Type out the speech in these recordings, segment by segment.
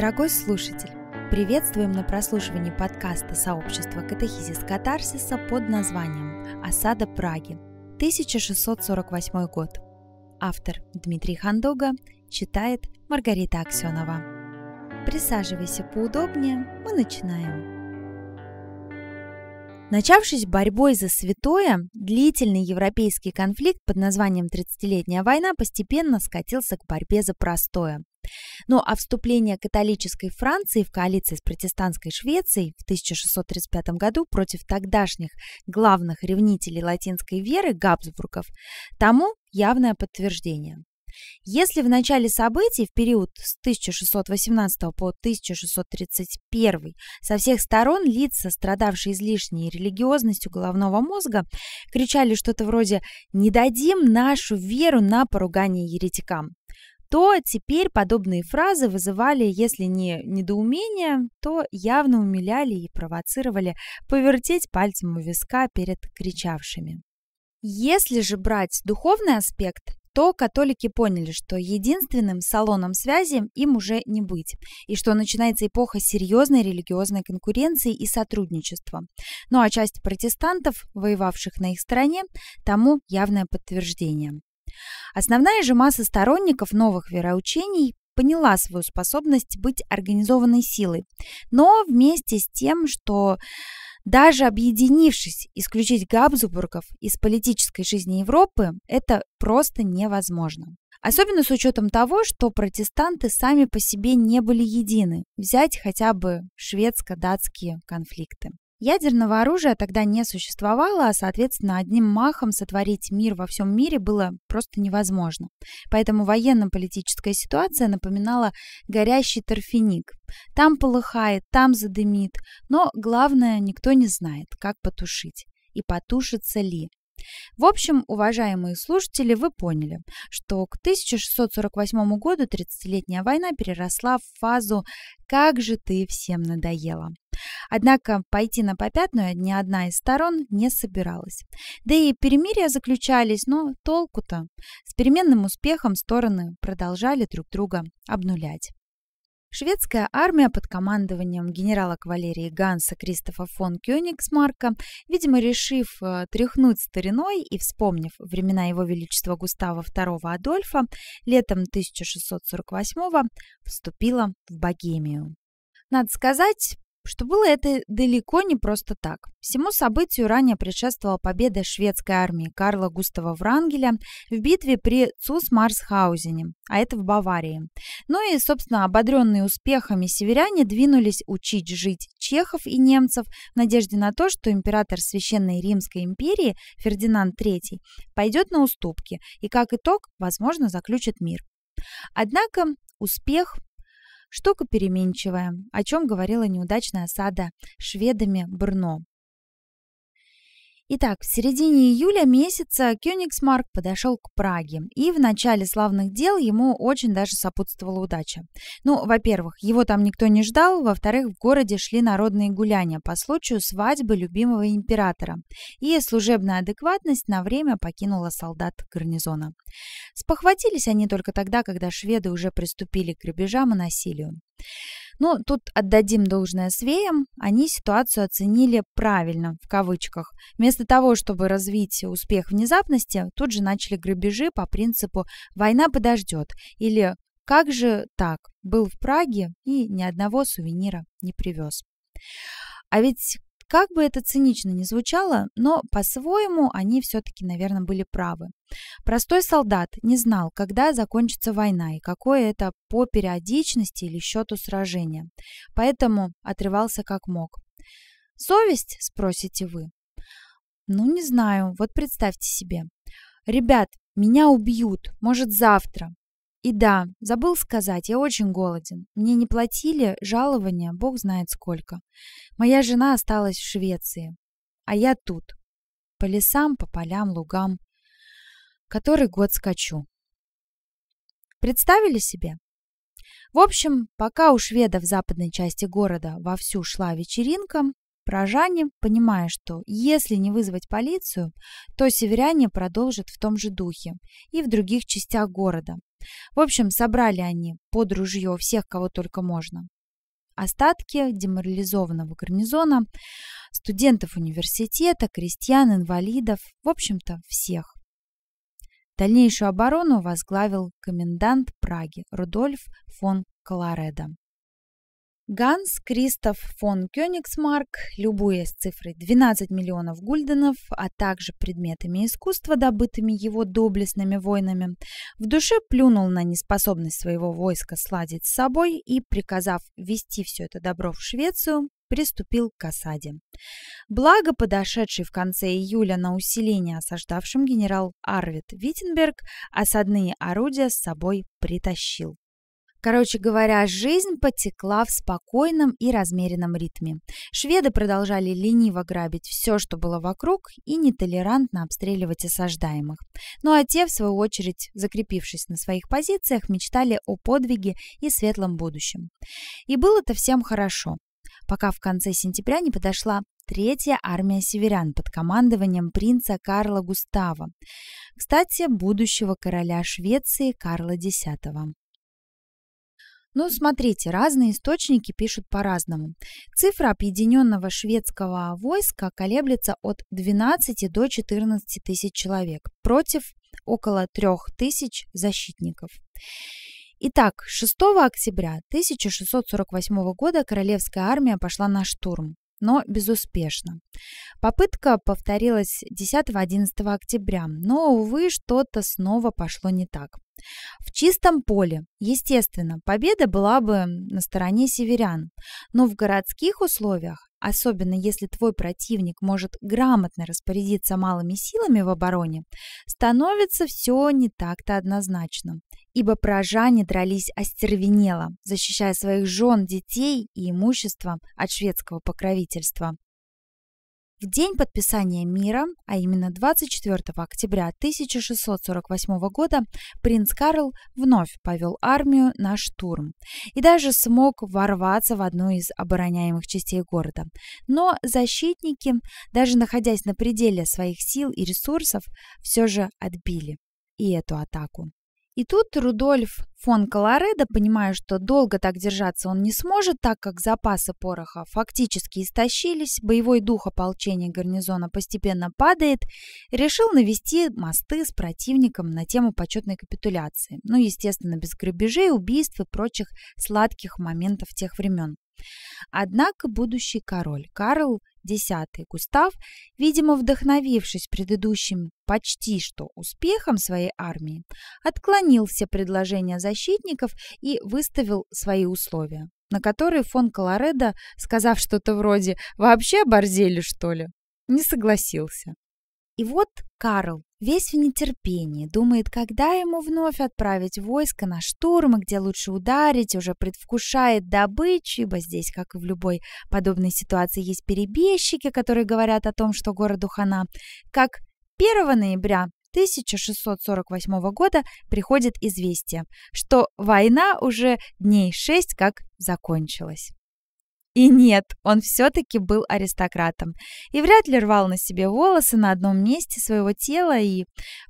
Дорогой слушатель, приветствуем на прослушивании подкаста сообщества Катехизис Катарсиса под названием «Осада Праги», 1648 год. Автор Дмитрий Хандога читает Маргарита Аксенова. Присаживайся поудобнее, мы начинаем. Начавшись борьбой за святое, длительный европейский конфликт под названием «Тридцатилетняя война» постепенно скатился к борьбе за простое. Ну а вступление католической Франции в коалиции с протестантской Швецией в 1635 году против тогдашних главных ревнителей латинской веры Габсбургов тому явное подтверждение. Если в начале событий, в период с 1618 по 1631, со всех сторон лица, страдавшие излишней религиозностью головного мозга, кричали что-то вроде «Не дадим нашу веру на поругание еретикам», то теперь подобные фразы вызывали, если не недоумение, то явно умиляли и провоцировали повертеть пальцем у виска перед кричавшими. Если же брать духовный аспект, то католики поняли, что единственным салоном связи им уже не быть, и что начинается эпоха серьезной религиозной конкуренции и сотрудничества. Ну а часть протестантов, воевавших на их стороне, тому явное подтверждение. Основная же масса сторонников новых вероучений поняла свою способность быть организованной силой, но вместе с тем, что даже объединившись, исключить Габсбургов из политической жизни Европы – это просто невозможно. Особенно с учетом того, что протестанты сами по себе не были едины. Взять хотя бы шведско-датские конфликты. Ядерного оружия тогда не существовало, а, соответственно, одним махом сотворить мир во всем мире было просто невозможно. Поэтому военно-политическая ситуация напоминала горящий торфяник. Там полыхает, там задымит, но главное, никто не знает, как потушить и потушится ли. В общем, уважаемые слушатели, вы поняли, что к 1648 году 30-летняя война переросла в фазу «как же ты всем надоела». Однако пойти на попятную ни одна из сторон не собиралась. Да и перемирия заключались, но толку-то. С переменным успехом стороны продолжали друг друга обнулять. Шведская армия под командованием генерала кавалерии Ганса Кристофа фон Кёнигсмарка, видимо, решив э, тряхнуть стариной и вспомнив времена его величества Густава II Адольфа, летом 1648 вступила в Богемию. Надо сказать, что было это далеко не просто так. Всему событию ранее предшествовала победа шведской армии Карла Густава Врангеля в битве при Цус-Марсхаузене, а это в Баварии. Ну и, собственно, ободренные успехами северяне двинулись учить жить чехов и немцев в надежде на то, что император Священной Римской империи Фердинанд III пойдет на уступки и, как итог, возможно, заключит мир. Однако успех Штука переменчивая, о чем говорила неудачная осада шведами Брно. Итак, в середине июля месяца Кёнигсмарк подошел к Праге, и в начале славных дел ему очень даже сопутствовала удача. Ну, во-первых, его там никто не ждал, во-вторых, в городе шли народные гуляния по случаю свадьбы любимого императора, и служебная адекватность на время покинула солдат гарнизона. Спохватились они только тогда, когда шведы уже приступили к грабежам и насилию. Ну, тут отдадим должное свеям, они ситуацию оценили правильно, в кавычках. Вместо того, чтобы развить успех внезапности, тут же начали грабежи по принципу «война подождет» или «как же так, был в Праге и ни одного сувенира не привез». А ведь как бы это цинично ни звучало, но по-своему они все-таки, наверное, были правы. Простой солдат не знал, когда закончится война и какое это по периодичности или счету сражения, поэтому отрывался как мог. «Совесть?» – спросите вы. «Ну, не знаю, вот представьте себе. Ребят, меня убьют, может, завтра. И да, забыл сказать, я очень голоден. Мне не платили жалования, бог знает сколько. Моя жена осталась в Швеции, а я тут. По лесам, по полям, лугам. Который год скачу. Представили себе? В общем, пока у шведов в западной части города вовсю шла вечеринка, Прожане, понимая, что если не вызвать полицию, то северяне продолжат в том же духе и в других частях города, В общем, собрали они под ружье всех, кого только можно. Остатки деморализованного гарнизона, студентов университета, крестьян, инвалидов, в общем-то, всех. Дальнейшую оборону возглавил комендант Праги Рудольф фон Колоредо. Ганс Кристоф фон Кёнигсмарк, любуясь цифрой 12 миллионов гульденов, а также предметами искусства, добытыми его доблестными воинами, в душе плюнул на неспособность своего войска сладить с собой и, приказав вести все это добро в Швецию, приступил к осаде. Благо, подошедший в конце июля на усиление осаждавшим генерал Арвид Виттенберг осадные орудия с собой притащил. Короче говоря, жизнь потекла в спокойном и размеренном ритме. Шведы продолжали лениво грабить все, что было вокруг, и нетолерантно обстреливать осаждаемых. Ну а те, в свою очередь, закрепившись на своих позициях, мечтали о подвиге и светлом будущем. И было-то всем хорошо, пока в конце сентября не подошла третья армия северян под командованием принца Карла Густава, кстати, будущего короля Швеции Карла X. Ну, смотрите, разные источники пишут по-разному. Цифра объединенного шведского войска колеблется от 12 до 14 тысяч человек против около 3 тысяч защитников. Итак, 6 октября 1648 года королевская армия пошла на штурм но безуспешно. Попытка повторилась 10-11 октября, но, увы, что-то снова пошло не так. В чистом поле, естественно, победа была бы на стороне северян, но в городских условиях, особенно если твой противник может грамотно распорядиться малыми силами в обороне, становится все не так-то однозначно. Ибо прожане дрались остервенело, защищая своих жен, детей и имущество от шведского покровительства. В день подписания мира, а именно 24 октября 1648 года, принц Карл вновь повел армию на штурм и даже смог ворваться в одну из обороняемых частей города. Но защитники, даже находясь на пределе своих сил и ресурсов, все же отбили и эту атаку. И тут Рудольф фон Колоредо, понимая, что долго так держаться он не сможет, так как запасы пороха фактически истощились, боевой дух ополчения гарнизона постепенно падает, решил навести мосты с противником на тему почетной капитуляции. Ну, естественно, без грабежей, убийств и прочих сладких моментов тех времен. Однако будущий король Карл X Густав, видимо, вдохновившись предыдущим почти что успехом своей армии, отклонил все предложения защитников и выставил свои условия, на которые фон Колоредо, сказав что-то вроде «вообще оборзели, что ли?», не согласился. И вот Карл, весь в нетерпении, думает, когда ему вновь отправить войско на штурм, где лучше ударить, уже предвкушает добычу, ибо здесь, как и в любой подобной ситуации, есть перебежчики, которые говорят о том, что городу хана. Как 1 ноября 1648 года приходит известие, что война уже дней шесть как закончилась. И нет, он все-таки был аристократом и вряд ли рвал на себе волосы на одном месте своего тела и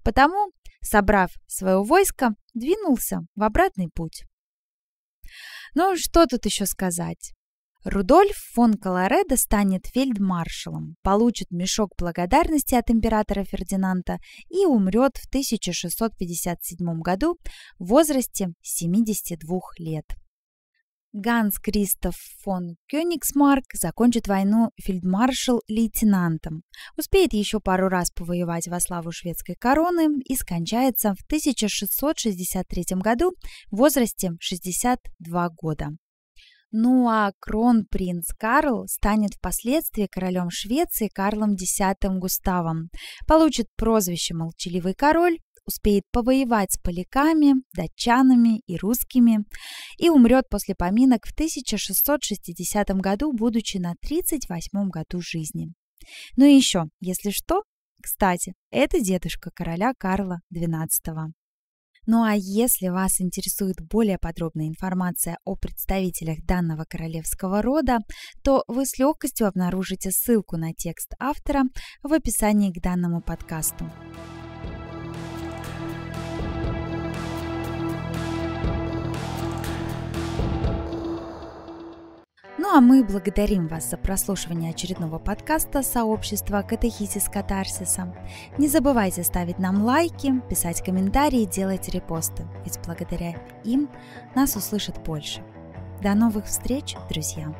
потому, собрав свое войско, двинулся в обратный путь. Ну, что тут еще сказать? Рудольф фон Колоредо станет фельдмаршалом, получит мешок благодарности от императора Фердинанда и умрет в 1657 году в возрасте 72 лет. Ганс Кристоф фон Кёнигсмарк закончит войну фельдмаршал-лейтенантом, успеет еще пару раз повоевать во славу шведской короны и скончается в 1663 году в возрасте 62 года. Ну а кронпринц Карл станет впоследствии королем Швеции Карлом X Густавом, получит прозвище «Молчаливый король» успеет повоевать с поляками, датчанами и русскими и умрет после поминок в 1660 году, будучи на 38 году жизни. Ну и еще, если что, кстати, это дедушка короля Карла XII. Ну а если вас интересует более подробная информация о представителях данного королевского рода, то вы с легкостью обнаружите ссылку на текст автора в описании к данному подкасту. Ну а мы благодарим вас за прослушивание очередного подкаста сообщества Катехизис Катарсиса. Не забывайте ставить нам лайки, писать комментарии, делать репосты, ведь благодаря им нас услышат больше. До новых встреч, друзья!